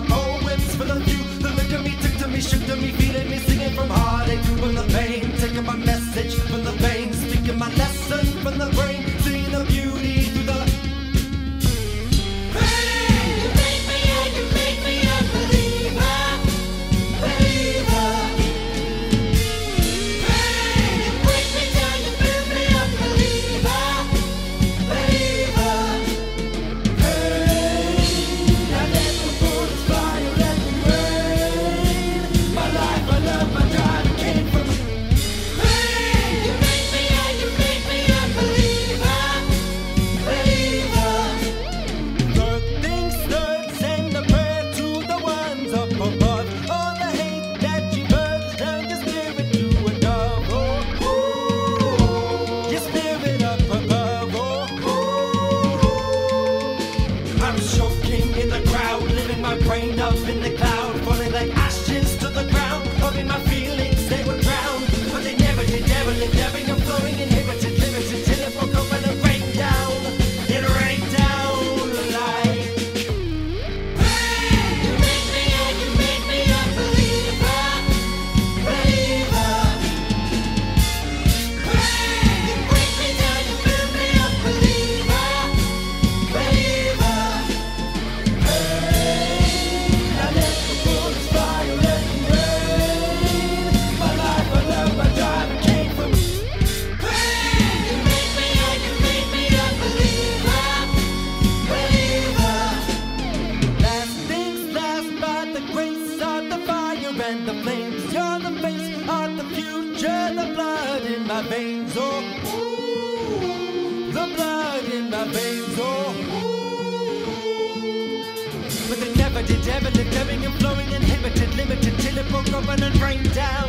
my poems for the few The look at me, took to me, shook to me, feeding me, singing from heartache, When the pain, taking my message. the future, the blood in my veins, oh. Ooh, the blood in my veins, oh. Ooh. But they never did ever the devil and flowing, inhibited, limited, till it broke open and rained down.